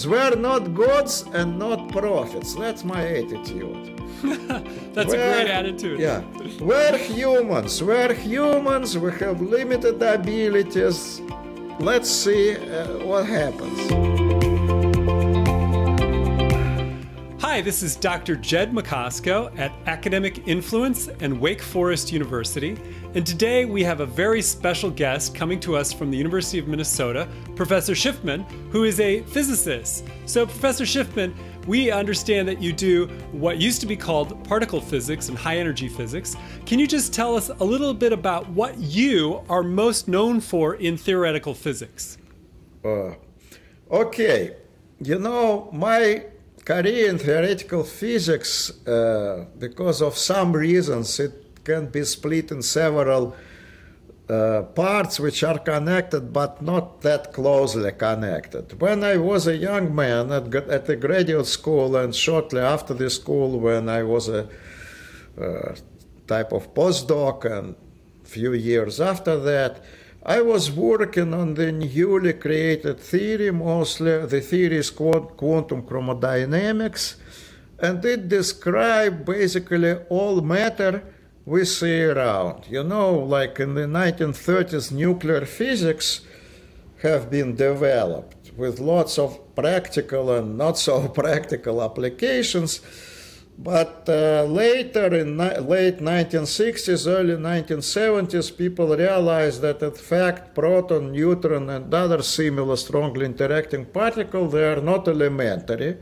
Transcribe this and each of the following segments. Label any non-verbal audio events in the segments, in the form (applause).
We're not gods and not prophets. That's my attitude. (laughs) That's we're, a great attitude. Yeah. We're humans. We're humans. We have limited abilities. Let's see uh, what happens. Hi, this is Dr. Jed Macosko at Academic Influence and Wake Forest University. And today we have a very special guest coming to us from the University of Minnesota, Professor Shifman, who is a physicist. So, Professor Shifman, we understand that you do what used to be called particle physics and high energy physics. Can you just tell us a little bit about what you are most known for in theoretical physics? Uh, okay. You know, my in theoretical physics, uh, because of some reasons, it can be split in several uh, parts which are connected but not that closely connected. When I was a young man at, at the graduate school and shortly after the school when I was a uh, type of postdoc and few years after that, I was working on the newly created theory, mostly the theory is quantum chromodynamics, and it described basically all matter we see around. You know, like in the 1930s, nuclear physics have been developed with lots of practical and not so (laughs) practical applications but uh, later, in late 1960s, early 1970s, people realized that in fact proton, neutron, and other similar strongly interacting particles they are not elementary.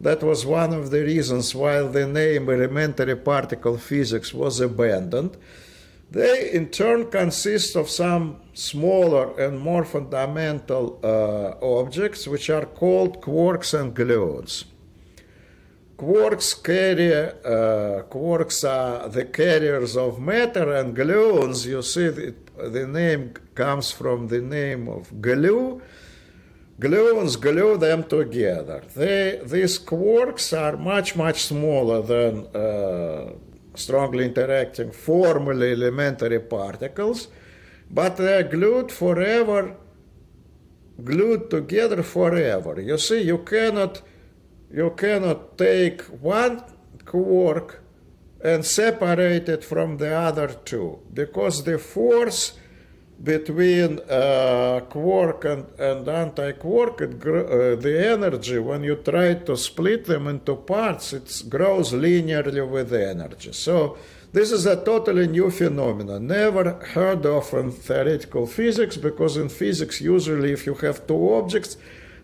That was one of the reasons why the name elementary particle physics was abandoned. They in turn consist of some smaller and more fundamental uh, objects, which are called quarks and gluons. Quarks carry, uh, quarks are the carriers of matter and gluons. You see, the, name comes from the name of glue. Gluons glue them together. They, these quarks are much, much smaller than uh, strongly interacting formally elementary particles, but they're glued forever, glued together forever. You see, you cannot you cannot take one quark and separate it from the other two because the force between uh, quark and, and anti-quark, uh, the energy, when you try to split them into parts, it grows linearly with the energy. So this is a totally new phenomenon, never heard of in theoretical physics, because in physics, usually if you have two objects,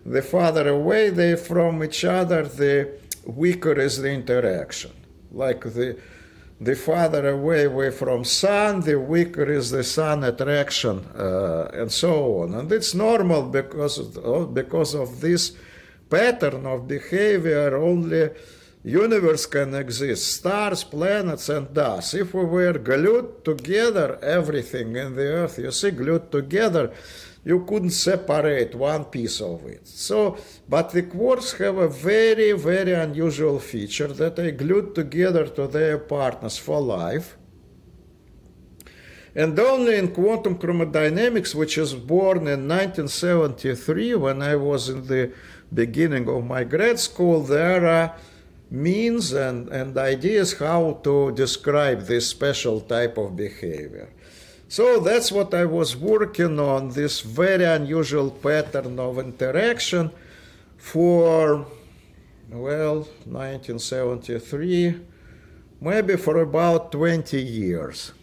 the farther away they from each other, the weaker is the interaction. Like the the farther away we from sun, the weaker is the sun attraction, uh, and so on. And it's normal because of, because of this pattern of behavior. Only universe can exist: stars, planets, and us. If we were glued together, everything in the earth, you see, glued together you couldn't separate one piece of it. So, but the quarks have a very, very unusual feature that they glued together to their partners for life. And only in quantum chromodynamics, which was born in 1973, when I was in the beginning of my grad school, there are means and, and ideas how to describe this special type of behavior. So that's what I was working on this very unusual pattern of interaction for, well, 1973, maybe for about 20 years.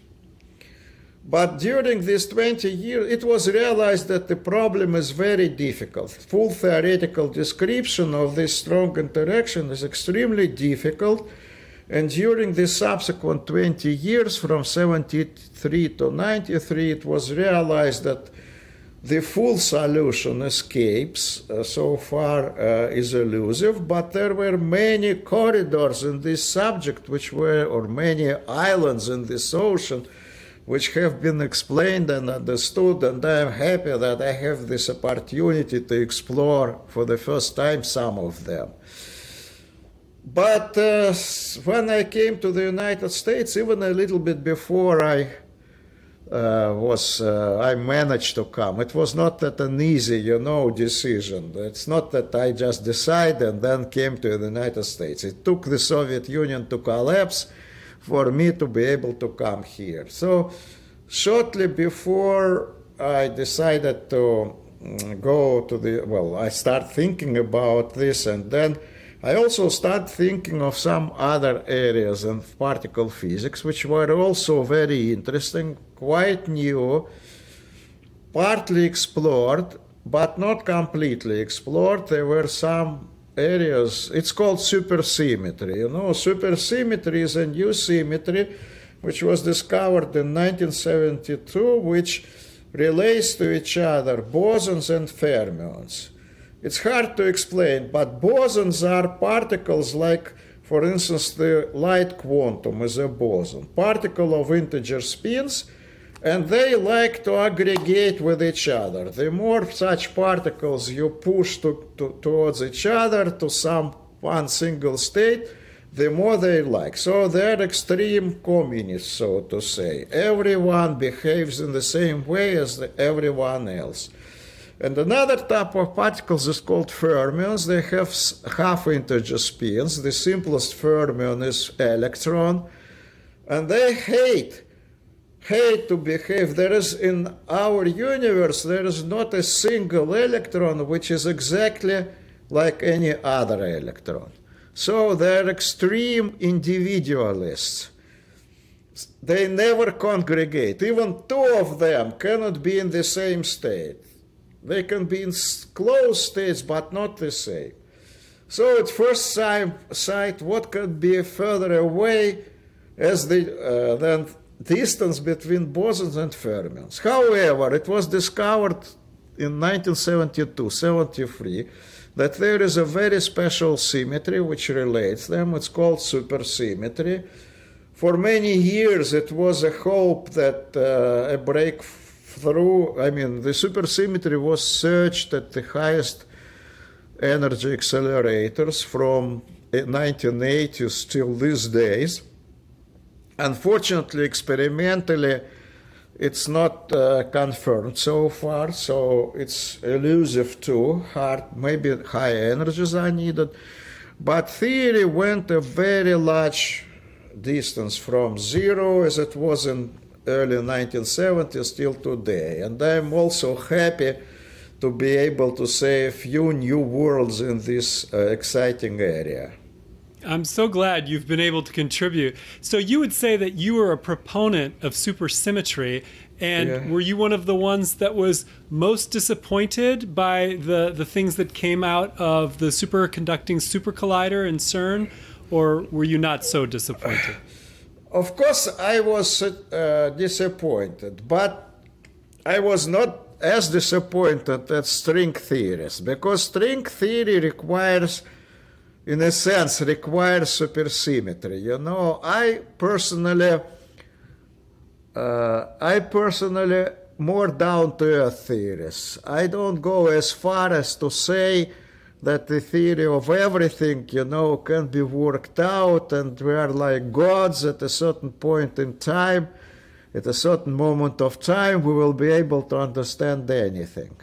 But during these 20 years, it was realized that the problem is very difficult. Full theoretical description of this strong interaction is extremely difficult and during the subsequent 20 years, from 73 to 93, it was realized that the full solution escapes uh, so far uh, is elusive, but there were many corridors in this subject, which were, or many islands in this ocean, which have been explained and understood, and I am happy that I have this opportunity to explore for the first time some of them. But uh, when I came to the United States, even a little bit before I uh, was uh, I managed to come. It was not that an easy, you know, decision. It's not that I just decided and then came to the United States. It took the Soviet Union to collapse for me to be able to come here. So shortly before I decided to mm, go to the well, I start thinking about this and then I also start thinking of some other areas in particle physics, which were also very interesting, quite new, partly explored, but not completely explored. There were some areas, it's called supersymmetry. You know, supersymmetry is a new symmetry which was discovered in 1972, which relates to each other bosons and fermions. It's hard to explain, but bosons are particles like, for instance, the light quantum is a boson, particle of integer spins, and they like to aggregate with each other. The more such particles you push to, to, towards each other to some one single state, the more they like. So they're extreme communists, so to say. Everyone behaves in the same way as the, everyone else. And another type of particles is called fermions. They have half integer spins. The simplest fermion is electron. And they hate, hate to behave. There is in our universe, there is not a single electron which is exactly like any other electron. So they're extreme individualists. They never congregate. Even two of them cannot be in the same state. They can be in close states, but not the same. So at first sight, what could be further away as the uh, than distance between bosons and fermions. However, it was discovered in 1972, 73, that there is a very special symmetry which relates them. It's called supersymmetry. For many years, it was a hope that uh, a break through, I mean, the supersymmetry was searched at the highest energy accelerators from 1980s till these days. Unfortunately, experimentally, it's not uh, confirmed so far, so it's elusive too. Hard, maybe high energies are needed, but theory went a very large distance from zero, as it was in early 1970s till today. And I'm also happy to be able to say a few new words in this uh, exciting area. I'm so glad you've been able to contribute. So you would say that you were a proponent of supersymmetry and yeah. were you one of the ones that was most disappointed by the, the things that came out of the superconducting super collider in CERN or were you not so disappointed? Of course, I was uh, disappointed, but I was not as disappointed at string theories because string theory requires, in a sense, requires supersymmetry. You know, I personally, uh, I personally more down to earth theories. I don't go as far as to say that the theory of everything, you know, can be worked out and we are like gods at a certain point in time, at a certain moment of time, we will be able to understand anything.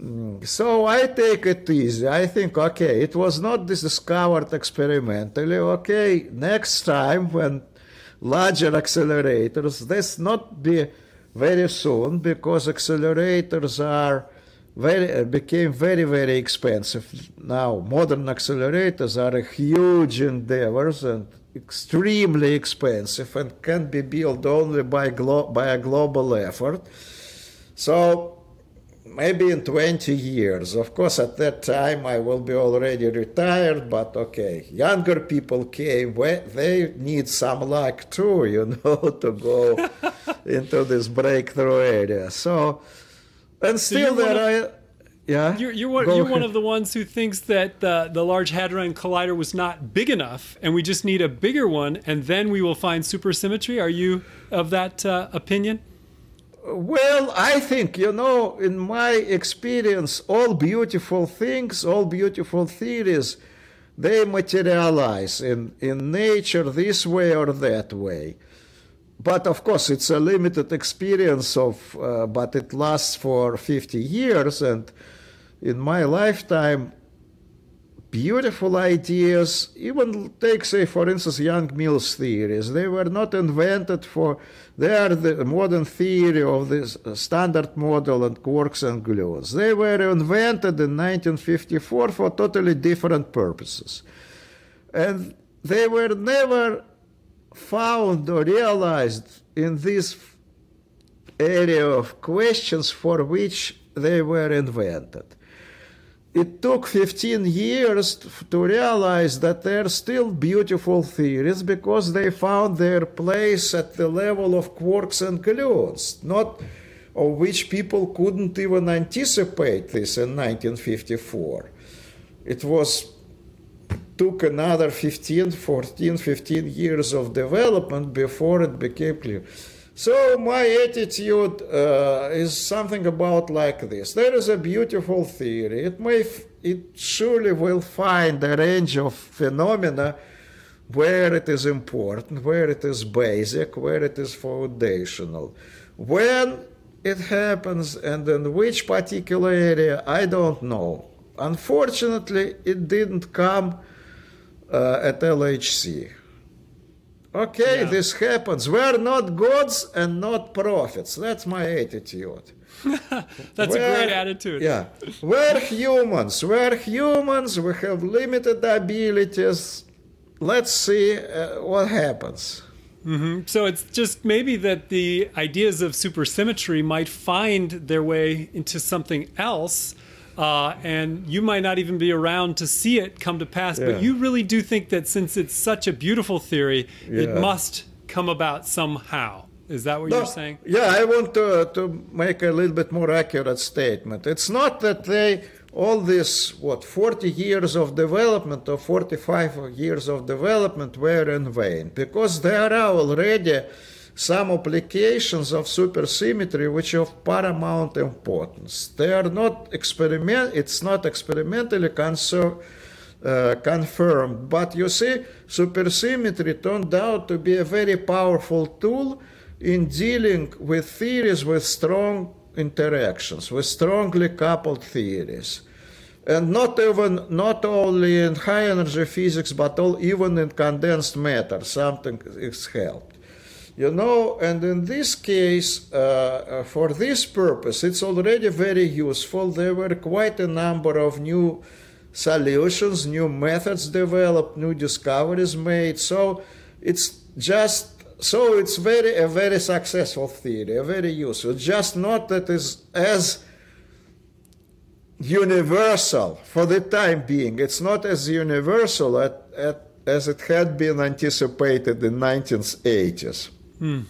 Mm, so I take it easy. I think, okay, it was not discovered experimentally. Okay, next time when larger accelerators, this not be very soon because accelerators are very, uh, became very, very expensive. Now, modern accelerators are huge endeavors and extremely expensive and can be built only by, by a global effort. So, maybe in 20 years. Of course, at that time I will be already retired, but okay. Younger people came, they need some luck too, (laughs) you know, to go (laughs) into this breakthrough area. So, and still, so there, I. Yeah. You're, you're, one, you're one, of the ones who thinks that the, the Large Hadron Collider was not big enough, and we just need a bigger one, and then we will find supersymmetry. Are you of that uh, opinion? Well, I think, you know, in my experience, all beautiful things, all beautiful theories, they materialize in, in nature this way or that way. But of course, it's a limited experience of, uh, but it lasts for 50 years. And in my lifetime, beautiful ideas, even take, say, for instance, Yang-Mills theories. They were not invented for, they are the modern theory of this standard model and quarks and gluons. They were invented in 1954 for totally different purposes. And they were never found or realized in this area of questions for which they were invented it took 15 years to realize that they're still beautiful theories because they found their place at the level of quarks and gluons, not of which people couldn't even anticipate this in 1954. It was took another 15, 14, 15 years of development before it became clear. So my attitude uh, is something about like this. There is a beautiful theory. It may, it surely will find a range of phenomena where it is important, where it is basic, where it is foundational. When it happens and in which particular area, I don't know. Unfortunately, it didn't come uh, at LHC. Okay, yeah. this happens. We're not gods and not prophets. That's my attitude. (laughs) That's we're, a great attitude. Yeah. We're humans. We're humans. We have limited abilities. Let's see uh, what happens. Mm-hmm. So it's just maybe that the ideas of supersymmetry might find their way into something else uh, and you might not even be around to see it come to pass. Yeah. But you really do think that since it's such a beautiful theory, yeah. it must come about somehow. Is that what no, you're saying? Yeah, I want to, to make a little bit more accurate statement. It's not that they, all this, what, 40 years of development or 45 years of development were in vain, because there are already some applications of supersymmetry which are of paramount importance. They are not experiment, it's not experimentally uh, confirmed, but you see, supersymmetry turned out to be a very powerful tool in dealing with theories with strong interactions, with strongly coupled theories. And not even, not only in high energy physics, but all, even in condensed matter, something is helped. You know, and in this case, uh, uh, for this purpose, it's already very useful. There were quite a number of new solutions, new methods developed, new discoveries made. So it's just so it's very a very successful theory, a very useful. Just not that is as universal for the time being. It's not as universal at, at, as it had been anticipated in 1980s. Hmm.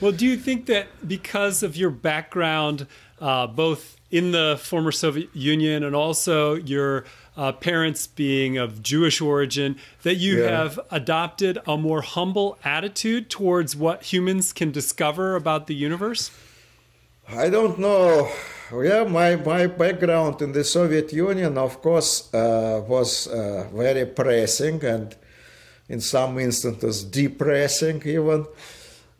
Well, do you think that because of your background, uh, both in the former Soviet Union and also your uh, parents being of Jewish origin, that you yeah. have adopted a more humble attitude towards what humans can discover about the universe? I don't know. Yeah, my, my background in the Soviet Union, of course, uh, was uh, very pressing and in some instances depressing even.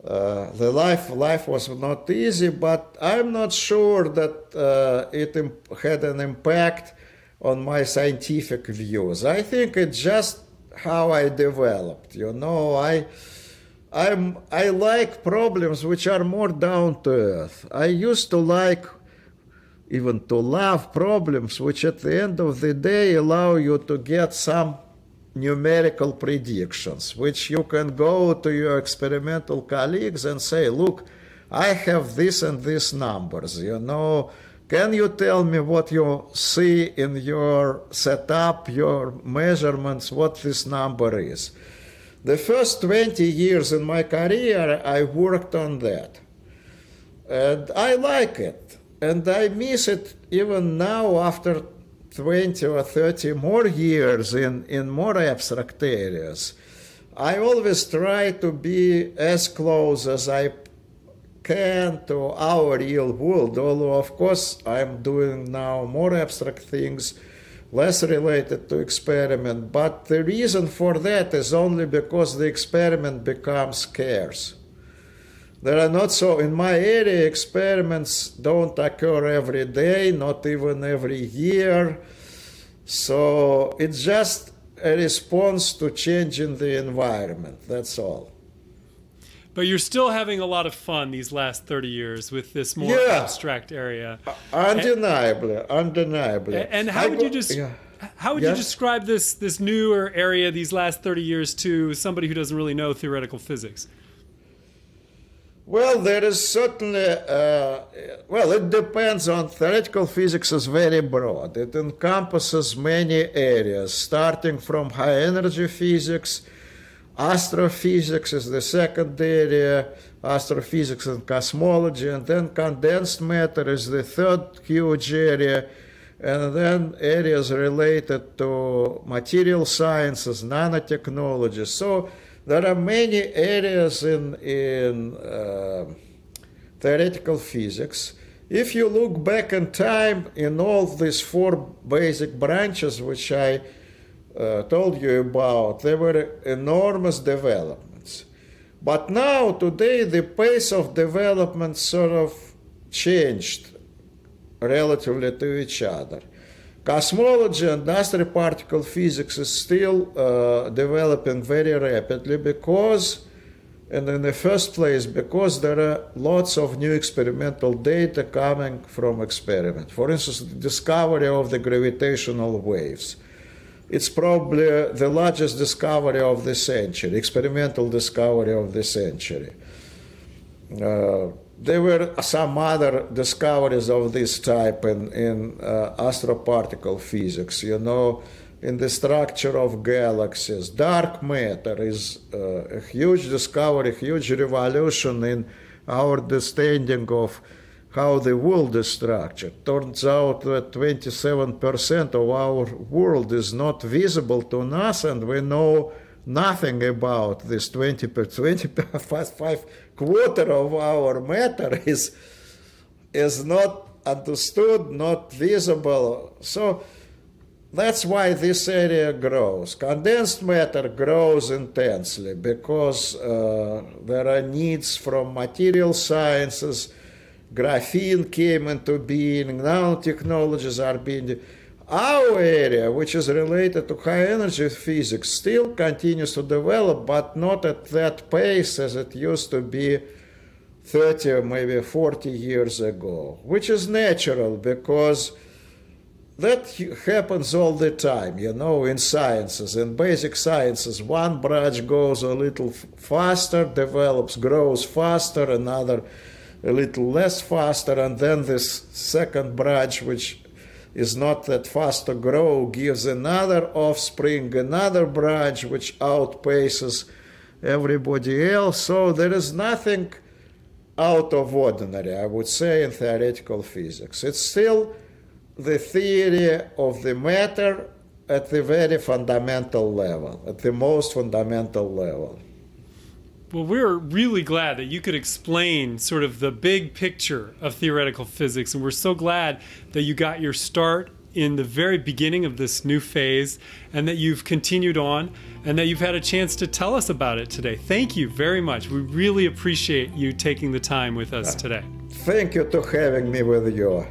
Uh, the life life was not easy, but I'm not sure that uh, it had an impact on my scientific views. I think it's just how I developed. You know, I I'm I like problems which are more down to earth. I used to like even to love problems which at the end of the day allow you to get some numerical predictions, which you can go to your experimental colleagues and say, look, I have this and this numbers, you know. Can you tell me what you see in your setup, your measurements, what this number is? The first 20 years in my career, I worked on that. And I like it. And I miss it even now after 20 or 30 more years in, in more abstract areas, I always try to be as close as I can to our real world, although, of course, I'm doing now more abstract things, less related to experiment. But the reason for that is only because the experiment becomes scarce. There are not so in my area experiments don't occur every day, not even every year. So it's just a response to change in the environment. That's all. But you're still having a lot of fun these last 30 years with this more Yeah. abstract area. Uh, undeniably, undeniably. And how I would you just yeah. how would Yeah. you describe this this newer area these last 30 years to somebody who doesn't really know theoretical physics? Well, there is certainly, uh, well, it depends on theoretical physics is very broad. It encompasses many areas, starting from high energy physics. Astrophysics is the second area, astrophysics and cosmology, and then condensed matter is the third huge area, and then areas related to material sciences, nanotechnology. So there are many areas in, in uh, theoretical physics. If you look back in time in all these four basic branches which I uh, told you about, there were enormous developments. But now, today, the pace of development sort of changed relatively to each other. Cosmology and particle physics is still uh, developing very rapidly because, and in the first place, because there are lots of new experimental data coming from experiment. For instance, the discovery of the gravitational waves. It's probably the largest discovery of the century, experimental discovery of the century. Uh, there were some other discoveries of this type in, in uh, astroparticle physics, you know, in the structure of galaxies. Dark matter is uh, a huge discovery, huge revolution in our understanding of how the world is structured. Turns out that 27% of our world is not visible to us, and we know nothing about this 20 per 25 (laughs) quarter of our matter is is not understood, not visible. So that's why this area grows. Condensed matter grows intensely because uh, there are needs from material sciences. Graphene came into being, nanotechnologies are being. Our area, which is related to high energy physics, still continues to develop, but not at that pace as it used to be 30 or maybe 40 years ago, which is natural because that happens all the time, you know, in sciences, in basic sciences. One branch goes a little faster, develops, grows faster, another a little less faster, and then this second branch, which is not that fast to grow, gives another offspring, another branch which outpaces everybody else. So there is nothing out of ordinary, I would say, in theoretical physics. It's still the theory of the matter at the very fundamental level, at the most fundamental level. Well, we're really glad that you could explain sort of the big picture of theoretical physics, and we're so glad that you got your start in the very beginning of this new phase and that you've continued on and that you've had a chance to tell us about it today. Thank you very much. We really appreciate you taking the time with us today. Thank you to having me with you.